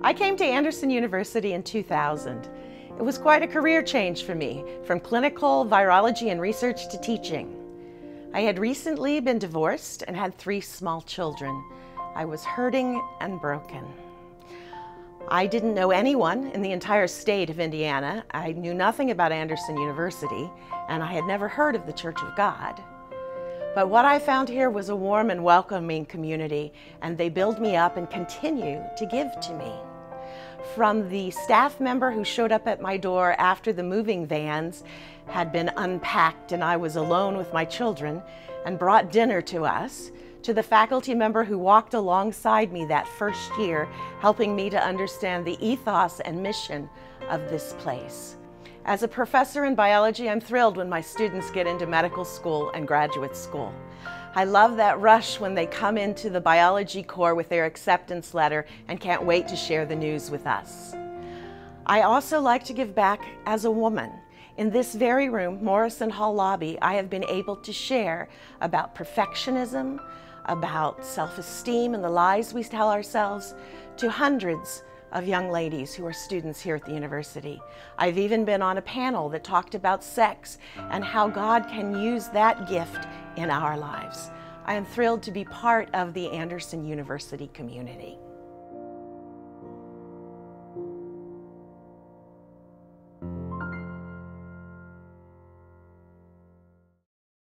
I came to Anderson University in 2000. It was quite a career change for me, from clinical virology and research to teaching. I had recently been divorced and had three small children. I was hurting and broken. I didn't know anyone in the entire state of Indiana. I knew nothing about Anderson University, and I had never heard of the Church of God. But what I found here was a warm and welcoming community, and they build me up and continue to give to me. From the staff member who showed up at my door after the moving vans had been unpacked and I was alone with my children and brought dinner to us, to the faculty member who walked alongside me that first year, helping me to understand the ethos and mission of this place. As a professor in biology, I'm thrilled when my students get into medical school and graduate school. I love that rush when they come into the biology core with their acceptance letter and can't wait to share the news with us. I also like to give back as a woman. In this very room, Morrison Hall lobby, I have been able to share about perfectionism, about self-esteem and the lies we tell ourselves to hundreds of young ladies who are students here at the university. I've even been on a panel that talked about sex and how God can use that gift in our lives. I am thrilled to be part of the Anderson University community.